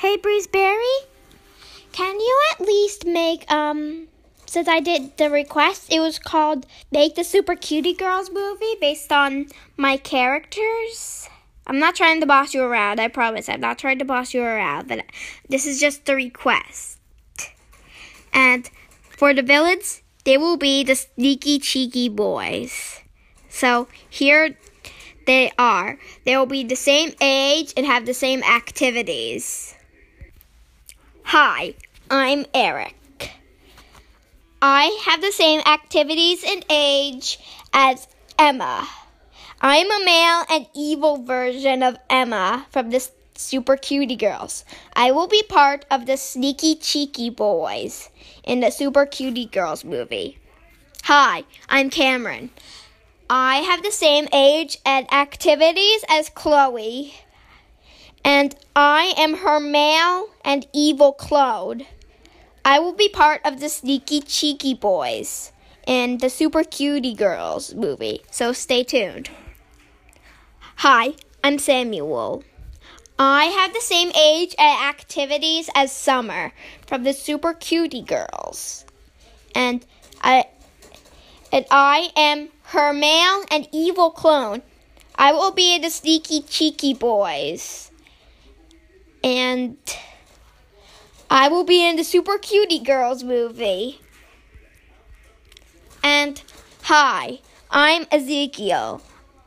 Hey, Breezeberry, can you at least make, um, since I did the request, it was called Make the Super Cutie Girls movie based on my characters. I'm not trying to boss you around, I promise. I'm not trying to boss you around, but this is just the request. And for the villains, they will be the sneaky, cheeky boys. So here they are. They will be the same age and have the same activities. Hi, I'm Eric. I have the same activities and age as Emma. I'm a male and evil version of Emma from the Super Cutie Girls. I will be part of the Sneaky Cheeky Boys in the Super Cutie Girls movie. Hi, I'm Cameron. I have the same age and activities as Chloe and I am her male and evil clone. I will be part of the Sneaky Cheeky Boys in the Super Cutie Girls movie, so stay tuned. Hi, I'm Samuel. I have the same age and activities as Summer from the Super Cutie Girls. And I and I am her male and evil clone. I will be in the Sneaky Cheeky Boys and I will be in the Super Cutie Girls movie. And hi, I'm Ezekiel.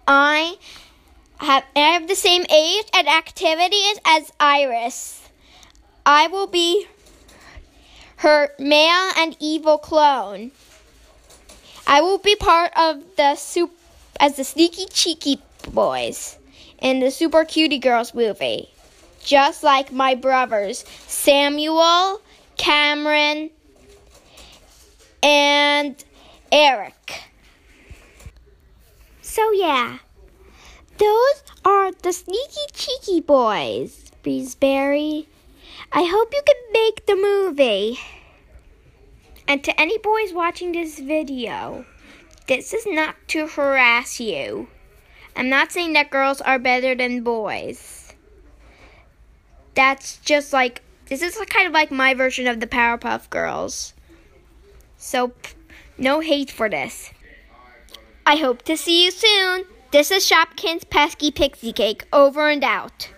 I have I have the same age and activities as Iris. I will be her male and evil clone. I will be part of the soup as the sneaky cheeky boys in the Super Cutie Girls movie just like my brothers, Samuel, Cameron, and Eric. So, yeah, those are the sneaky cheeky boys, Breezeberry. I hope you can make the movie. And to any boys watching this video, this is not to harass you. I'm not saying that girls are better than boys that's just like this is kind of like my version of the Powerpuff Girls. So no hate for this. I hope to see you soon. This is Shopkins Pesky Pixie Cake over and out.